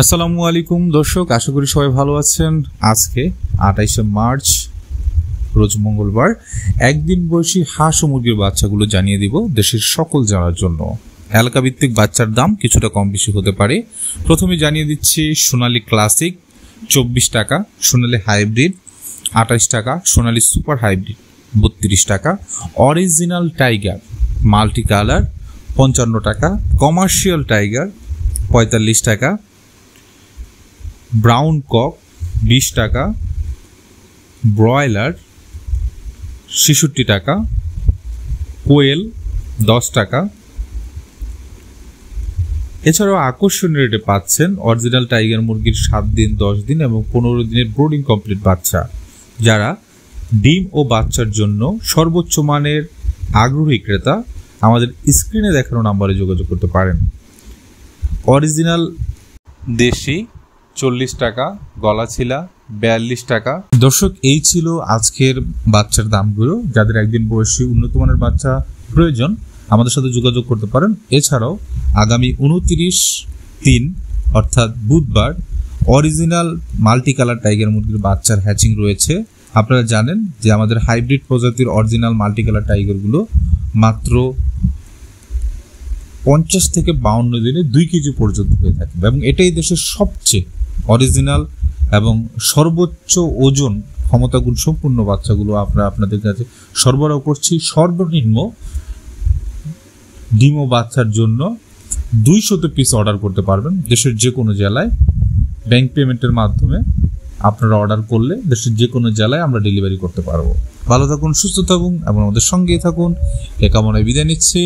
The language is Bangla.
আসসালামু আলাইকুম, দর্শক, আশা করি সবাই ভালো আছেন। আজকে আঠাইশে মার্চ, রোজ মঙ্গলবার। একদিন বয়সী হাঁস ও মুরগির বাচ্চাগুলো জানিয়ে দিব দেশের সকল জানার জন্য। এলাকা ভিত্তিক বাচ্চার দাম কিছুটা কম বেশি হতে পারে। প্রথমে জানিয়ে দিচ্ছি, সোনালী ক্লাসিক, চব্বিশ টাকা, সোনালী হাইব্রিড আঠাশ টাকা, সোনালী সুপার হাইব্রিড, বত্রিশ টাকা, অরিজিনাল টাইগার মাল্টি কালার পঞ্চান্ন টাকা, কমার্শিয়াল টাইগার, পঁয়তাল্লিশ টাকা ব্রাউন কক, বিশ টাকা, ব্রয়লার, ছেষট্টি টাকা, কোয়েল, দশ টাকা। এছাড়াও আকর্ষণীয় রেটে পাচ্ছেন অরিজিনাল টাইগার মুরগির সাত দিন, দশ দিন এবং পনেরো দিনের ব্রোডিং কমপ্লিট বাচ্চা। যারা ডিম ও বাচ্চার জন্য সর্বোচ্চ মানের আগ্রহী ক্রেতা, আমাদের স্ক্রিনে দেখানো নাম্বারে যোগাযোগ করতে পারেন। অরিজিনাল দেশি চল্লিশ টাকা, গলা গলাছিলা বিয়াল্লিশ টাকা। দর্শক, এই ছিল আজকের বাচ্চার দামগুলো। যাদের একদিন বয়সী উন্নত মানের বাচ্চা প্রয়োজন, আমাদের সাথে যোগাযোগ করতে পারেন। এছাড়াও, আগামী উনতিরিশ তিন, অর্থাৎ বুধবার, অরিজিনাল মাল্টি কালার টাইগার মুরগির বাচ্চার হ্যাচিং রয়েছে। আপনারা জানেন যে আমাদের হাইব্রিড প্রজাতির অরিজিনাল মাল্টি কালার টাইগারগুলো মাত্র পঞ্চাশ থেকে বাউন্ন দিনে দুই কেজি পর্যন্ত হয়ে থাকে। এবং এটাই দেশের সবচেয়ে অরিজিনাল এবং সর্বোচ্চ ওজন ক্ষমতাগুণ সম্পূর্ণ বাচ্চাগুলো আমরা আপনাদের কাছে সরবরাহ করছি। সর্বনিম্ন ডিম ও বাচ্চার জন্য দুইশত পিস অর্ডার করতে পারবেন। দেশের যে কোনো জেলায় ব্যাংক পেমেন্টের মাধ্যমে আপনারা অর্ডার করলে দেশের যে কোনো জেলায় আমরা ডেলিভারি করতে পারব। ভালো থাকুন, সুস্থ থাকুন এবং আমাদের সঙ্গেই থাকুন। এ কামনায় বিদায় নিচ্ছি।